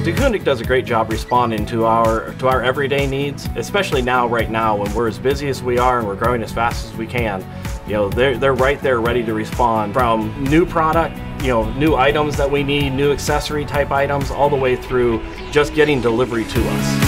Deceuninck does a great job responding to our to our everyday needs, especially now, right now, when we're as busy as we are and we're growing as fast as we can. You know, they're, they're right there ready to respond from new product, you know, new items that we need, new accessory type items, all the way through just getting delivery to us.